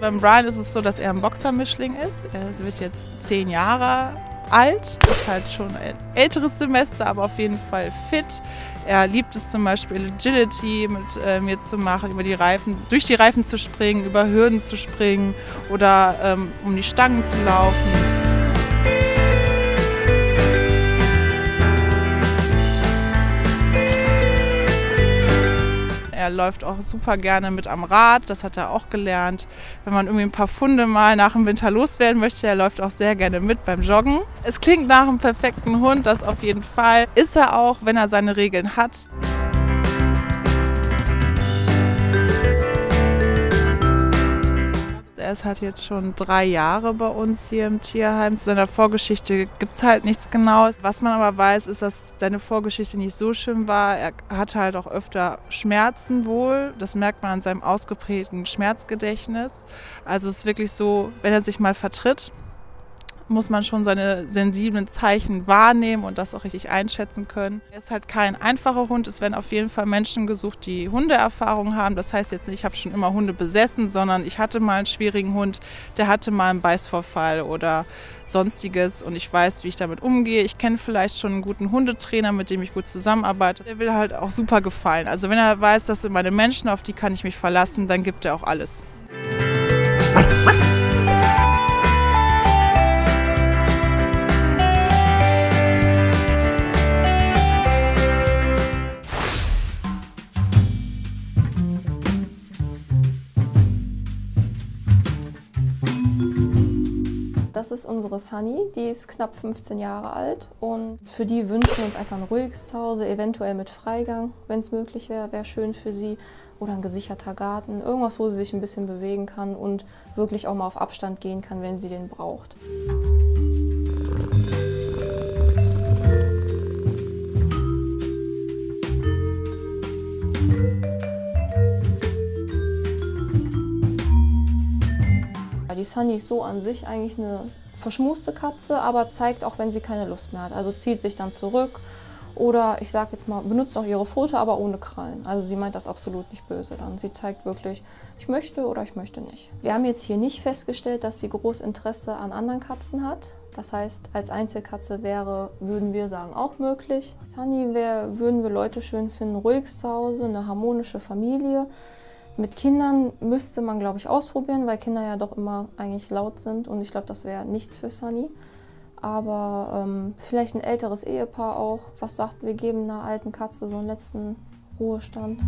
Beim Brian ist es so, dass er ein Boxermischling ist. Er wird jetzt zehn Jahre alt, ist halt schon ein älteres Semester, aber auf jeden Fall fit. Er liebt es zum Beispiel Agility mit äh, mir zu machen, über die Reifen, durch die Reifen zu springen, über Hürden zu springen oder ähm, um die Stangen zu laufen. Er läuft auch super gerne mit am Rad, das hat er auch gelernt. Wenn man irgendwie ein paar Funde mal nach dem Winter loswerden möchte, er läuft auch sehr gerne mit beim Joggen. Es klingt nach einem perfekten Hund, das auf jeden Fall. Ist er auch, wenn er seine Regeln hat. Ist halt jetzt schon drei Jahre bei uns hier im Tierheim. Zu seiner Vorgeschichte gibt es halt nichts Genaues. Was man aber weiß, ist, dass seine Vorgeschichte nicht so schön war. Er hat halt auch öfter Schmerzen wohl. Das merkt man an seinem ausgeprägten Schmerzgedächtnis. Also es ist wirklich so, wenn er sich mal vertritt, muss man schon seine sensiblen Zeichen wahrnehmen und das auch richtig einschätzen können. Er ist halt kein einfacher Hund. Es werden auf jeden Fall Menschen gesucht, die Hundeerfahrung haben. Das heißt jetzt nicht, ich habe schon immer Hunde besessen, sondern ich hatte mal einen schwierigen Hund, der hatte mal einen Beißvorfall oder sonstiges und ich weiß, wie ich damit umgehe. Ich kenne vielleicht schon einen guten Hundetrainer, mit dem ich gut zusammenarbeite. Der will halt auch super gefallen. Also wenn er weiß, das sind meine Menschen, auf die kann ich mich verlassen, dann gibt er auch alles. Das ist unsere Sunny, die ist knapp 15 Jahre alt und für die wünschen wir uns einfach ein ruhiges Zuhause, eventuell mit Freigang, wenn es möglich wäre, wäre schön für sie. Oder ein gesicherter Garten, irgendwas, wo sie sich ein bisschen bewegen kann und wirklich auch mal auf Abstand gehen kann, wenn sie den braucht. Die Sunny ist so an sich eigentlich eine verschmuste Katze, aber zeigt auch, wenn sie keine Lust mehr hat. Also zieht sich dann zurück oder ich sage jetzt mal, benutzt auch ihre Pfote, aber ohne Krallen. Also sie meint das absolut nicht böse dann. Sie zeigt wirklich, ich möchte oder ich möchte nicht. Wir haben jetzt hier nicht festgestellt, dass sie groß Interesse an anderen Katzen hat. Das heißt, als Einzelkatze wäre, würden wir sagen, auch möglich. Sunny wär, würden wir Leute schön finden, ruhiges Zuhause, eine harmonische Familie. Mit Kindern müsste man, glaube ich, ausprobieren, weil Kinder ja doch immer eigentlich laut sind und ich glaube, das wäre nichts für Sunny. Aber ähm, vielleicht ein älteres Ehepaar auch, was sagt, wir geben einer alten Katze so einen letzten Ruhestand.